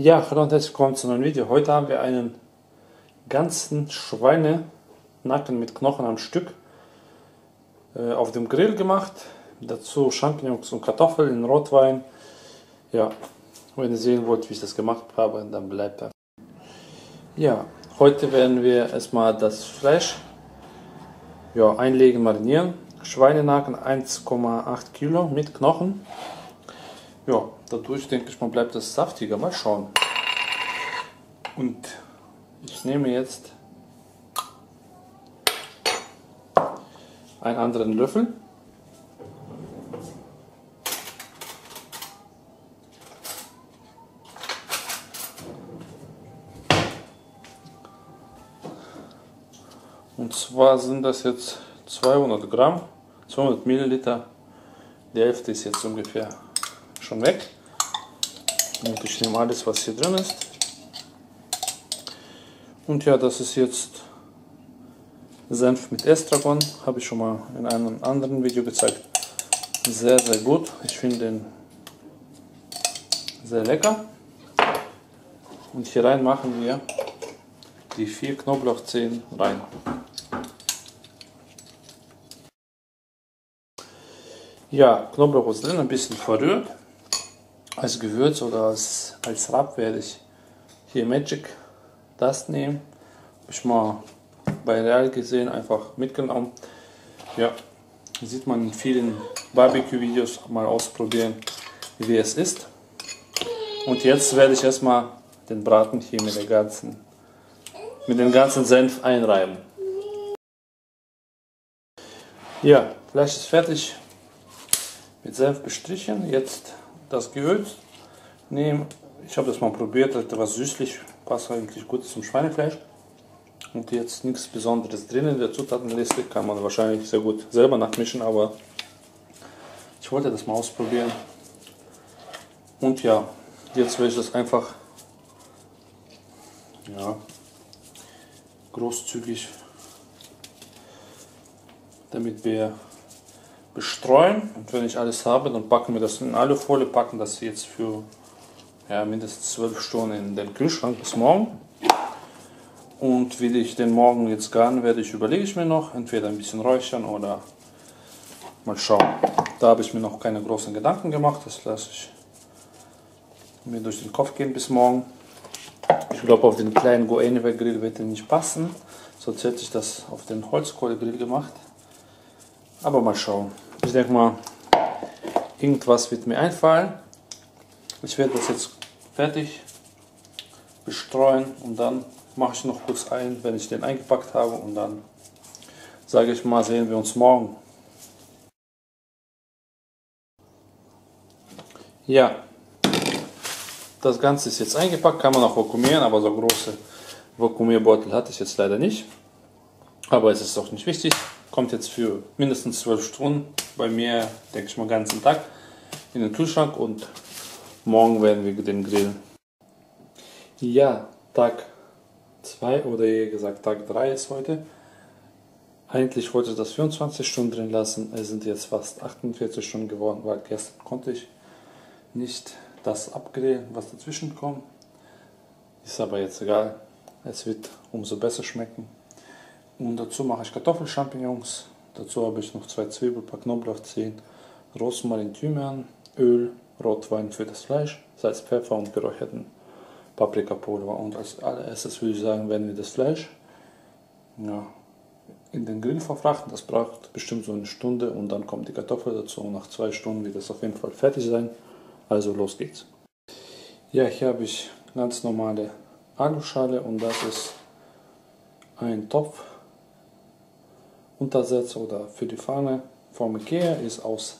Ja, hallo und herzlich willkommen zu einem neuen Video. Heute haben wir einen ganzen Schweinenacken mit Knochen am Stück äh, auf dem Grill gemacht. Dazu Champignons und Kartoffeln in Rotwein. Ja, wenn ihr sehen wollt, wie ich das gemacht habe, dann bleibt da. Ja, heute werden wir erstmal das Fleisch ja, einlegen, marinieren. Schweinenacken 1,8 Kilo mit Knochen. Ja, dadurch denke ich mal bleibt es saftiger. Mal schauen. Und ich nehme jetzt einen anderen Löffel. Und zwar sind das jetzt 200 Gramm, 200 Milliliter. Die Hälfte ist jetzt ungefähr schon weg. Ich nehme alles, was hier drin ist. Und ja, das ist jetzt Senf mit Estragon. Habe ich schon mal in einem anderen Video gezeigt. Sehr, sehr gut. Ich finde den sehr lecker. Und hier rein machen wir die vier Knoblauchzehen rein. Ja, Knoblauch ist drin, ein bisschen verrührt. Als Gewürz oder als, als Rab werde ich hier Magic Dust nehmen. Habe ich mal bei Real gesehen, einfach mitgenommen. Ja, sieht man in vielen Barbecue-Videos mal ausprobieren, wie es ist. Und jetzt werde ich erstmal den Braten hier mit der ganzen, mit dem ganzen Senf einreiben. Ja, Fleisch ist fertig mit Senf bestrichen. Jetzt das Gewürz nehmen. Ich habe das mal probiert, etwas süßlich, passt eigentlich gut zum Schweinefleisch. Und jetzt nichts Besonderes drin in der Zutatenliste, kann man wahrscheinlich sehr gut selber nachmischen, aber ich wollte das mal ausprobieren. Und ja, jetzt werde ich das einfach ja, großzügig, damit wir bestreuen und wenn ich alles habe, dann packen wir das in Alufolie, packen das jetzt für ja, mindestens 12 Stunden in den Kühlschrank bis morgen. Und wie ich den morgen jetzt garen werde, ich überlege ich mir noch, entweder ein bisschen räuchern oder mal schauen. Da habe ich mir noch keine großen Gedanken gemacht, das lasse ich mir durch den Kopf gehen bis morgen. Ich glaube, auf den kleinen Go Anywhere Grill wird er nicht passen, sonst hätte ich das auf den Holzkohlegrill gemacht. Aber mal schauen. Ich denke mal, irgendwas wird mir einfallen. Ich werde das jetzt fertig bestreuen und dann mache ich noch kurz ein, wenn ich den eingepackt habe und dann sage ich mal, sehen wir uns morgen. Ja, das Ganze ist jetzt eingepackt, kann man auch vakuumieren, aber so große Vakuumierbeutel hatte ich jetzt leider nicht. Aber es ist auch nicht wichtig kommt jetzt für mindestens 12 Stunden bei mir, denke ich mal, ganzen Tag in den Kühlschrank und morgen werden wir den grillen. Ja, Tag 2 oder eher gesagt Tag 3 ist heute. Eigentlich wollte ich das 24 Stunden drin lassen, es sind jetzt fast 48 Stunden geworden, weil gestern konnte ich nicht das abgrillen, was dazwischen kommt. Ist aber jetzt egal, es wird umso besser schmecken. Und dazu mache ich Kartoffelchampignons. Dazu habe ich noch zwei Zwiebeln, paar Knoblauchzehen, Rosmarin, Thymian, Öl, Rotwein für das Fleisch, Salz, Pfeffer und geräucherten Paprikapulver. Und als allererstes würde ich sagen, werden wir das Fleisch ja, in den Grill verfrachten. Das braucht bestimmt so eine Stunde und dann kommt die Kartoffel dazu. Und nach zwei Stunden wird das auf jeden Fall fertig sein. Also los geht's. Ja, hier habe ich ganz normale Aluschale und das ist ein Topf Untersetzer oder für die Pfanne vom Ikea ist aus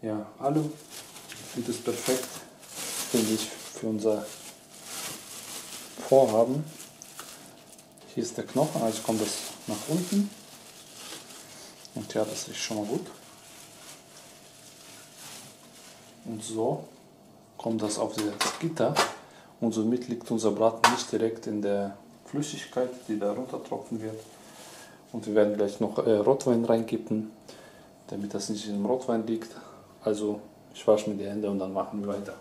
ja, Alu. Sieht es perfekt, finde ich, für unser Vorhaben. Hier ist der Knochen, also kommt das nach unten. Und ja, das ist schon mal gut. Und so kommt das auf das Gitter und somit liegt unser Braten nicht direkt in der Flüssigkeit, die da runtertropfen wird. Und wir werden gleich noch äh, Rotwein reinkippen, damit das nicht im Rotwein liegt. Also ich wasche mir die Hände und dann machen wir weiter.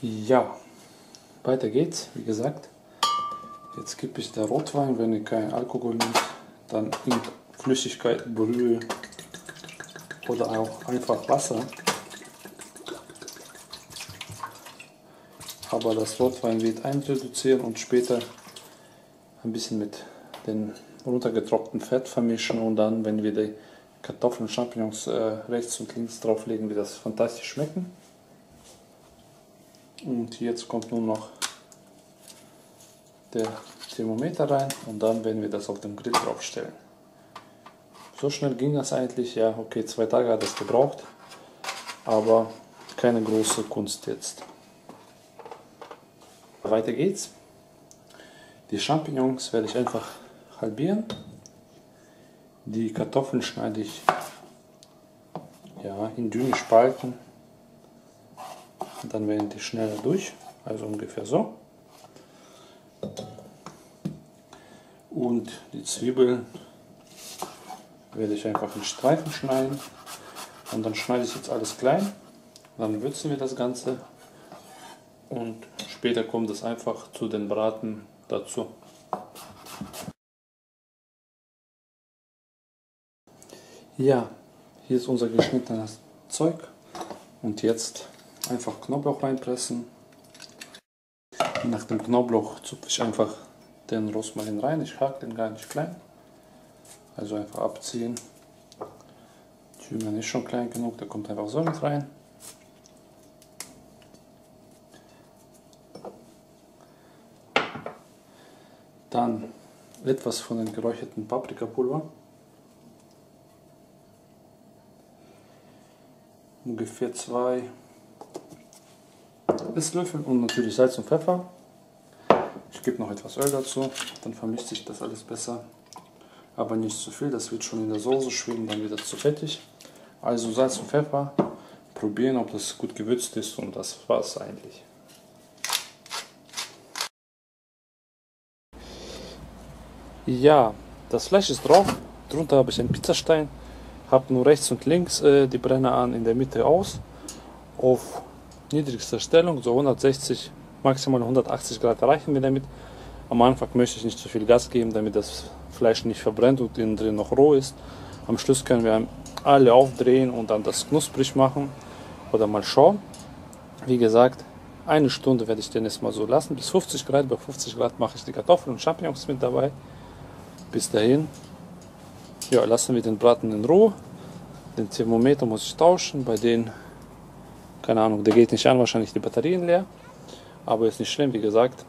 Ja, weiter geht's, wie gesagt. Jetzt gebe ich der Rotwein, wenn ihr kein Alkohol nimmt, dann in Flüssigkeit, Brühe oder auch einfach Wasser. Aber das Rotwein wird einreduzieren und später ein bisschen mit dem runtergetropften Fett vermischen und dann, wenn wir die Kartoffeln und Champignons äh, rechts und links drauflegen, wird das fantastisch schmecken. Und jetzt kommt nun noch der Thermometer rein und dann werden wir das auf dem Grill draufstellen. So schnell ging das eigentlich, ja okay, zwei Tage hat es gebraucht, aber keine große Kunst jetzt. Weiter geht's. Die Champignons werde ich einfach halbieren. Die Kartoffeln schneide ich ja, in dünne Spalten dann werden die schneller durch, also ungefähr so. Und die Zwiebeln werde ich einfach in Streifen schneiden. Und dann schneide ich jetzt alles klein. Dann würzen wir das Ganze. Und später kommt es einfach zu den Braten dazu. Ja, hier ist unser geschnittenes Zeug. Und jetzt Einfach Knoblauch reinpressen. Nach dem Knoblauch zupfe ich einfach den Rosmarin rein. Ich hake den gar nicht klein. Also einfach abziehen. Thymian ist schon klein genug, der kommt einfach so mit rein. Dann etwas von dem geräucherten Paprikapulver. Ungefähr zwei Esslöffel und natürlich Salz und Pfeffer. Ich gebe noch etwas Öl dazu, dann vermischt sich das alles besser. Aber nicht zu viel, das wird schon in der Soße schwimmen, dann wird das zu fettig. Also Salz und Pfeffer, probieren, ob das gut gewürzt ist und das war es eigentlich. Ja, das Fleisch ist drauf. Drunter habe ich einen Pizzastein. Habe nur rechts und links äh, die Brenner an, in der Mitte aus. Auf niedrigster Stellung, so 160, maximal 180 Grad erreichen wir damit. Am Anfang möchte ich nicht zu viel Gas geben, damit das Fleisch nicht verbrennt und innen drin noch roh ist. Am Schluss können wir alle aufdrehen und dann das knusprig machen oder mal schauen. Wie gesagt, eine Stunde werde ich den jetzt mal so lassen, bis 50 Grad. Bei 50 Grad mache ich die Kartoffeln und Champignons mit dabei. Bis dahin, ja, lassen wir den Braten in Ruhe. Den Thermometer muss ich tauschen, bei den keine Ahnung, der geht nicht an, wahrscheinlich die Batterien leer. Aber ist nicht schlimm, wie gesagt.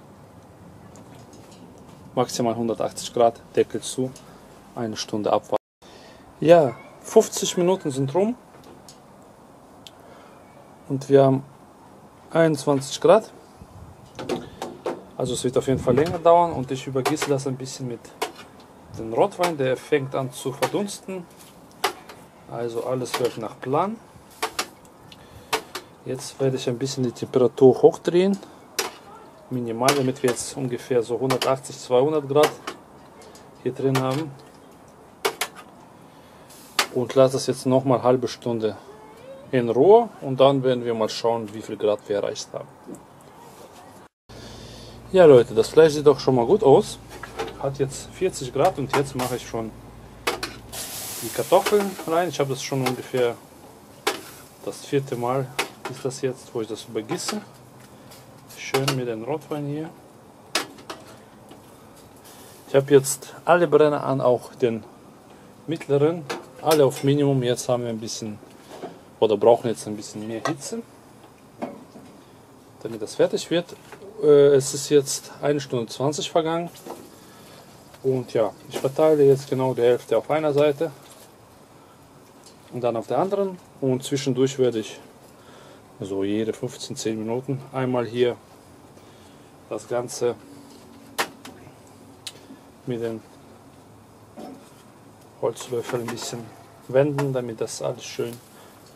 Maximal 180 Grad, Deckel zu, eine Stunde abwarten. Ja, 50 Minuten sind rum. Und wir haben 21 Grad. Also es wird auf jeden Fall länger dauern und ich übergieße das ein bisschen mit dem Rotwein, der fängt an zu verdunsten. Also alles läuft nach Plan. Jetzt werde ich ein bisschen die Temperatur hochdrehen. Minimal, damit wir jetzt ungefähr so 180, 200 Grad hier drin haben. Und lasse das jetzt noch mal eine halbe Stunde in Ruhe und dann werden wir mal schauen, wie viel Grad wir erreicht haben. Ja Leute, das Fleisch sieht doch schon mal gut aus. Hat jetzt 40 Grad und jetzt mache ich schon die Kartoffeln rein. Ich habe das schon ungefähr das vierte Mal ist das jetzt, wo ich das übergieße. Schön mit dem Rotwein hier. Ich habe jetzt alle Brenner an, auch den mittleren, alle auf Minimum. Jetzt haben wir ein bisschen oder brauchen jetzt ein bisschen mehr Hitze, damit das fertig wird. Äh, es ist jetzt eine Stunde 20 vergangen und ja, ich verteile jetzt genau die Hälfte auf einer Seite und dann auf der anderen und zwischendurch werde ich so jede 15, 10 Minuten einmal hier das Ganze mit den Holzlöffel ein bisschen wenden, damit das alles schön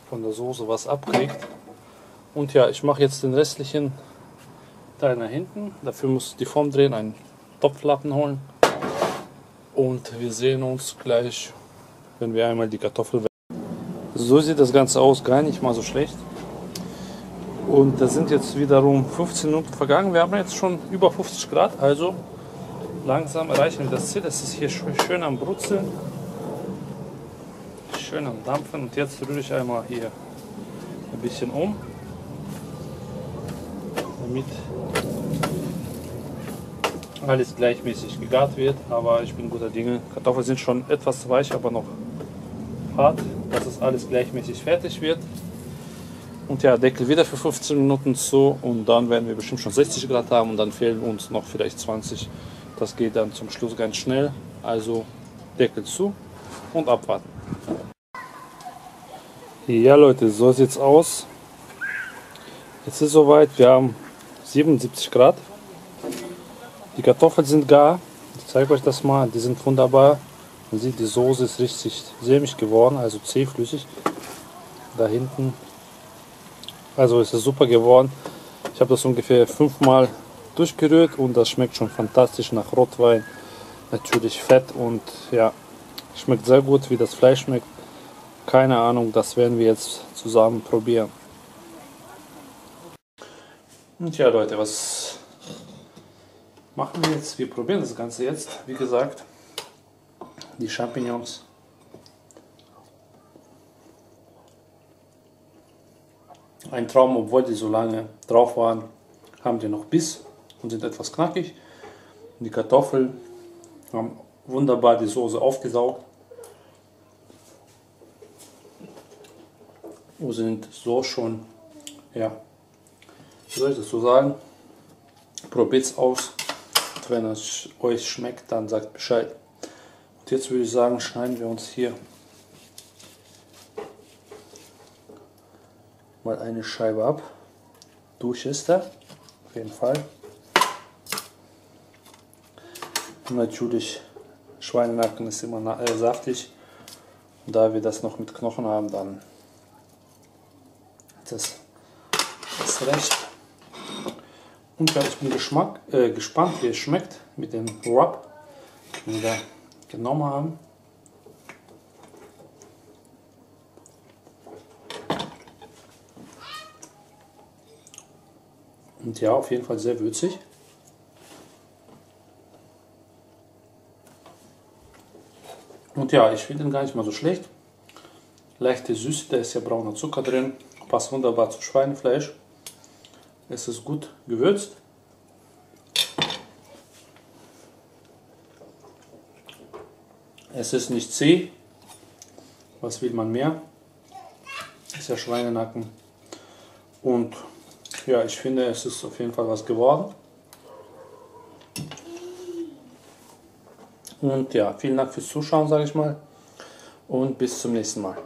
von der Soße was abkriegt. Und ja, ich mache jetzt den restlichen Teil nach hinten. Dafür muss die Form drehen, einen Topflappen holen. Und wir sehen uns gleich, wenn wir einmal die Kartoffel So sieht das Ganze aus, gar nicht mal so schlecht. Und da sind jetzt wiederum 15 Minuten vergangen. Wir haben jetzt schon über 50 Grad, also langsam erreichen wir das Ziel. Es ist hier schön am Brutzeln, schön am Dampfen. Und jetzt rühre ich einmal hier ein bisschen um, damit alles gleichmäßig gegart wird. Aber ich bin guter Dinge. Kartoffeln sind schon etwas weich, aber noch hart, dass es alles gleichmäßig fertig wird. Und ja, Deckel wieder für 15 Minuten zu und dann werden wir bestimmt schon 60 Grad haben und dann fehlen uns noch vielleicht 20. Das geht dann zum Schluss ganz schnell. Also Deckel zu und abwarten. Ja Leute, so sieht es aus. Jetzt ist soweit, wir haben 77 Grad. Die Kartoffeln sind gar. Ich zeige euch das mal, die sind wunderbar. Man sieht, die Soße ist richtig sämig geworden, also zähflüssig. Da hinten also es ist super geworden. Ich habe das ungefähr fünfmal durchgerührt und das schmeckt schon fantastisch nach Rotwein. Natürlich Fett und ja, schmeckt sehr gut, wie das Fleisch schmeckt. Keine Ahnung, das werden wir jetzt zusammen probieren. Und ja Leute, was machen wir jetzt? Wir probieren das Ganze jetzt. Wie gesagt, die Champignons Ein Traum, obwohl die so lange drauf waren, haben die noch Biss und sind etwas knackig. Die Kartoffeln haben wunderbar die Soße aufgesaugt und sind so schon, ja, wie soll ich das so sagen? Probiert es aus. Wenn es euch schmeckt, dann sagt Bescheid. Jetzt würde ich sagen, schneiden wir uns hier mal eine Scheibe ab. Durch ist er, auf jeden Fall. Und natürlich, Schweinenacken ist immer äh, saftig. Und da wir das noch mit Knochen haben, dann das ist recht. Und ich bin Geschmack, äh, gespannt, wie es schmeckt mit dem Rub, da genommen haben. Und ja, auf jeden Fall sehr würzig. Und ja, ich finde ihn gar nicht mal so schlecht. Leichte Süße, da ist ja brauner Zucker drin. Passt wunderbar zu Schweinefleisch. Es ist gut gewürzt. Es ist nicht zäh. Was will man mehr? Ist ja Schweinenacken. Und ja, ich finde, es ist auf jeden Fall was geworden. Und ja, vielen Dank fürs Zuschauen, sage ich mal. Und bis zum nächsten Mal.